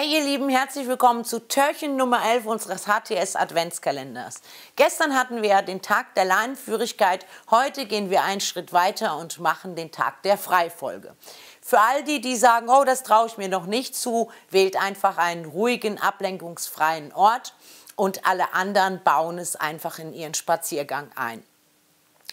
Lieben, herzlich willkommen zu Türchen Nummer 11 unseres HTS Adventskalenders. Gestern hatten wir den Tag der Leinenführigkeit, heute gehen wir einen Schritt weiter und machen den Tag der Freifolge. Für all die, die sagen, oh, das traue ich mir noch nicht zu, wählt einfach einen ruhigen, ablenkungsfreien Ort und alle anderen bauen es einfach in ihren Spaziergang ein.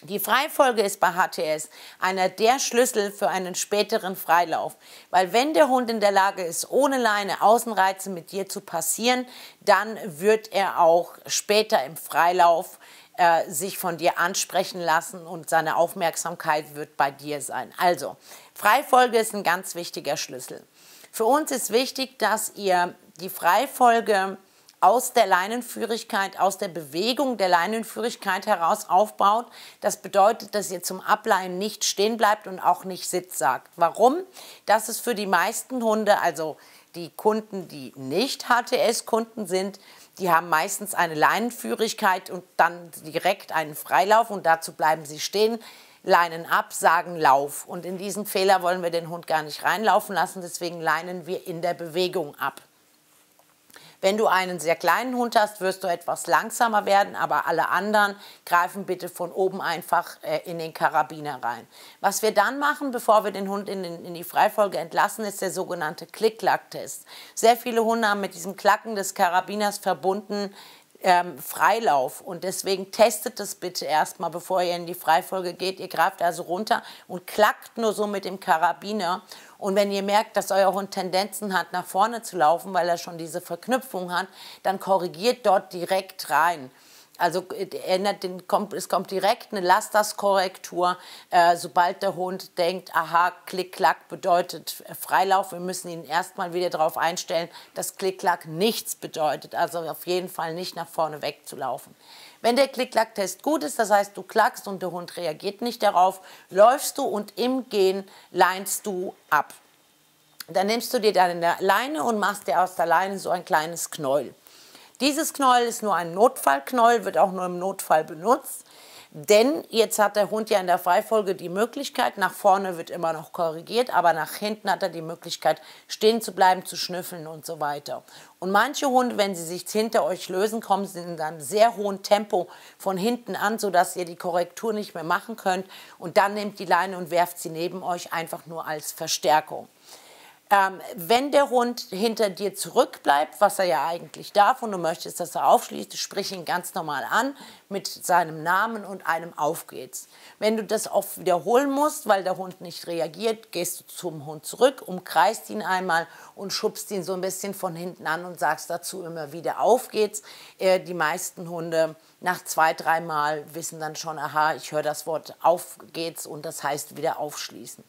Die Freifolge ist bei HTS einer der Schlüssel für einen späteren Freilauf, weil wenn der Hund in der Lage ist, ohne Leine Außenreize mit dir zu passieren, dann wird er auch später im Freilauf äh, sich von dir ansprechen lassen und seine Aufmerksamkeit wird bei dir sein. Also, Freifolge ist ein ganz wichtiger Schlüssel. Für uns ist wichtig, dass ihr die Freifolge aus der Leinenführigkeit, aus der Bewegung der Leinenführigkeit heraus aufbaut. Das bedeutet, dass ihr zum Ableihen nicht stehen bleibt und auch nicht Sitz sagt. Warum? Das ist für die meisten Hunde, also die Kunden, die nicht HTS-Kunden sind, die haben meistens eine Leinenführigkeit und dann direkt einen Freilauf und dazu bleiben sie stehen, leinen ab, sagen Lauf. Und in diesen Fehler wollen wir den Hund gar nicht reinlaufen lassen, deswegen leinen wir in der Bewegung ab. Wenn du einen sehr kleinen Hund hast, wirst du etwas langsamer werden, aber alle anderen greifen bitte von oben einfach äh, in den Karabiner rein. Was wir dann machen, bevor wir den Hund in, den, in die Freifolge entlassen, ist der sogenannte Klick-Klack-Test. Sehr viele Hunde haben mit diesem Klacken des Karabiners verbunden ähm, Freilauf. Und deswegen testet es bitte erstmal, bevor ihr in die Freifolge geht. Ihr greift also runter und klackt nur so mit dem Karabiner. Und wenn ihr merkt, dass euer Hund Tendenzen hat, nach vorne zu laufen, weil er schon diese Verknüpfung hat, dann korrigiert dort direkt rein. Also ändert den, kommt, es kommt direkt eine Lasterskorrektur, äh, sobald der Hund denkt, aha, Klick-Klack bedeutet Freilauf. Wir müssen ihn erstmal wieder darauf einstellen, dass Klick-Klack nichts bedeutet. Also auf jeden Fall nicht nach vorne wegzulaufen. Wenn der Klick-Klack-Test gut ist, das heißt, du klackst und der Hund reagiert nicht darauf, läufst du und im Gehen leinst du ab. Dann nimmst du dir deine Leine und machst dir aus der Leine so ein kleines Knäuel. Dieses Knäuel ist nur ein Notfallknäuel, wird auch nur im Notfall benutzt. Denn jetzt hat der Hund ja in der Freifolge die Möglichkeit, nach vorne wird immer noch korrigiert, aber nach hinten hat er die Möglichkeit, stehen zu bleiben, zu schnüffeln und so weiter. Und manche Hunde, wenn sie sich hinter euch lösen, kommen sie in einem sehr hohen Tempo von hinten an, sodass ihr die Korrektur nicht mehr machen könnt. Und dann nehmt die Leine und werft sie neben euch einfach nur als Verstärkung. Ähm, wenn der Hund hinter dir zurückbleibt, was er ja eigentlich darf und du möchtest, dass er aufschließt, sprich ihn ganz normal an mit seinem Namen und einem Auf geht's. Wenn du das oft wiederholen musst, weil der Hund nicht reagiert, gehst du zum Hund zurück, umkreist ihn einmal und schubst ihn so ein bisschen von hinten an und sagst dazu immer wieder Auf geht's. Äh, die meisten Hunde nach zwei, dreimal wissen dann schon, aha, ich höre das Wort Auf geht's und das heißt wieder aufschließen.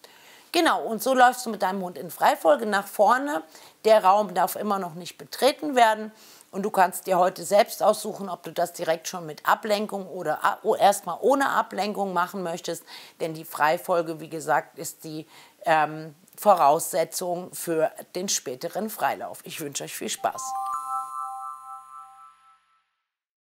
Genau, und so läufst du mit deinem Hund in Freifolge nach vorne. Der Raum darf immer noch nicht betreten werden. Und du kannst dir heute selbst aussuchen, ob du das direkt schon mit Ablenkung oder erstmal ohne Ablenkung machen möchtest. Denn die Freifolge, wie gesagt, ist die ähm, Voraussetzung für den späteren Freilauf. Ich wünsche euch viel Spaß.